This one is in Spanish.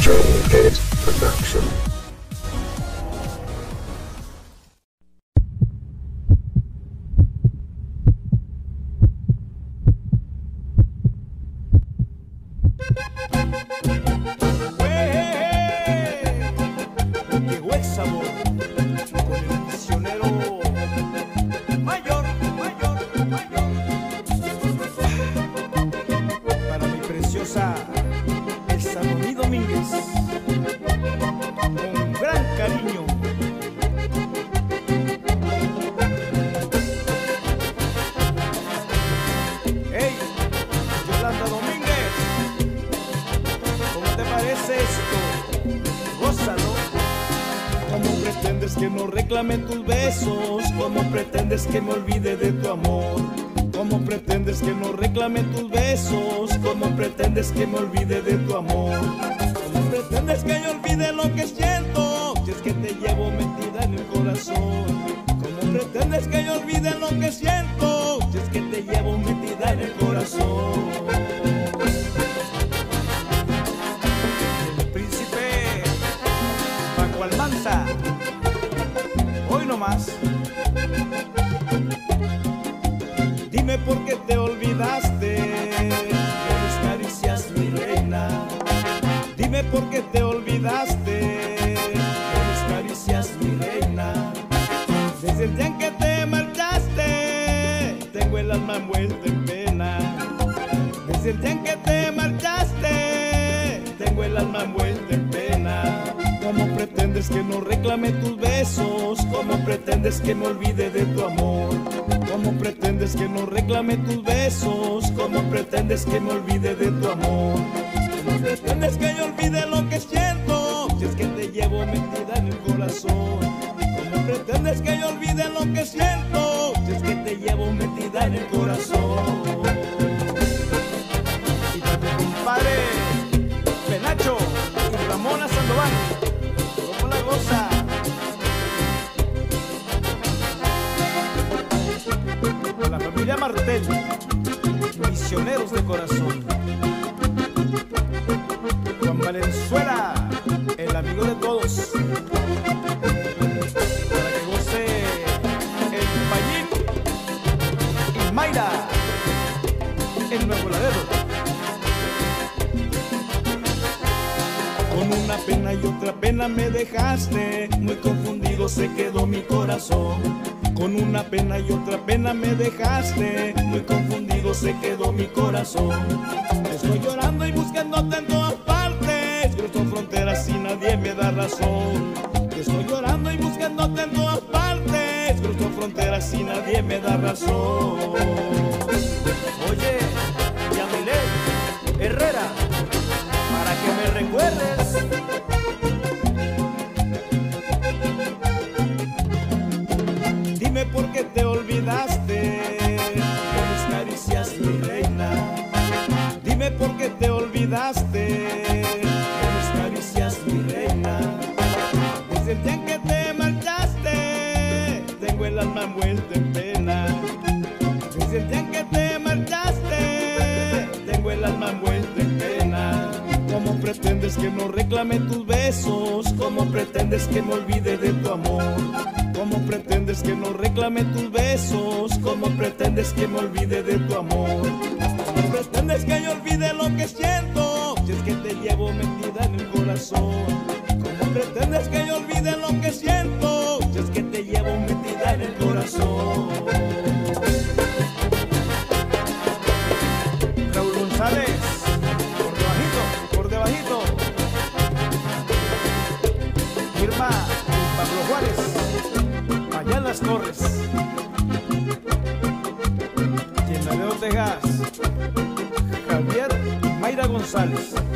Hit Production. Llegó el sabor con el misionero mayor, mayor, mayor. Para mi preciosa pretendes que no reclame tus besos? ¿Cómo pretendes que me olvide de tu amor? ¿Cómo pretendes que no reclame tus besos? ¿Cómo pretendes que me olvide de tu amor? ¿Cómo pretendes que yo olvide lo que siento? Si es que te llevo Dime por qué te olvidaste de mis caricias, mi reina. Dime por qué te olvidaste de mis caricias, mi reina. Desde el día en que te marchaste, tengo el alma envuelta en pena. Desde el que pretendes que no reclame tus besos? ¿Cómo pretendes que me olvide de tu amor? ¿Cómo pretendes que no reclame tus besos? ¿Cómo pretendes que me olvide de tu amor? ¿Cómo pretendes que yo olvide lo que siento? Si es que te llevo metida en el corazón. ¿Cómo pretendes que yo olvide lo que siento? Si es que te llevo metida en el corazón. Familia Martel, misioneros de corazón. Juan Valenzuela, el amigo de todos. Para que goce el Mayín y Mayra, el Nuevo. Con una pena y otra pena me dejaste, muy confundido se quedó mi corazón. Con una pena y otra pena me dejaste, muy confundido se quedó mi corazón. Estoy llorando y buscándote en todas partes, cruzo fronteras y nadie me da razón. Estoy llorando y buscándote en todas partes, cruzo fronteras y nadie me da razón. Olvidaste de mis caricias, mi reina. Dime por qué te olvidaste de mis caricias, mi reina. Desde el día en que te marchaste, tengo el alma envuelta en pena. No reclame tus besos? ¿Cómo pretendes que me olvide de tu amor? ¿Cómo pretendes que no reclame tus besos? ¿Cómo pretendes que me olvide de tu amor? ¿Cómo pretendes que yo olvide lo que siento? Si es que te llevo metida en el corazón. ¿Cómo pretendes que yo olvide lo que siento? Gonçalves.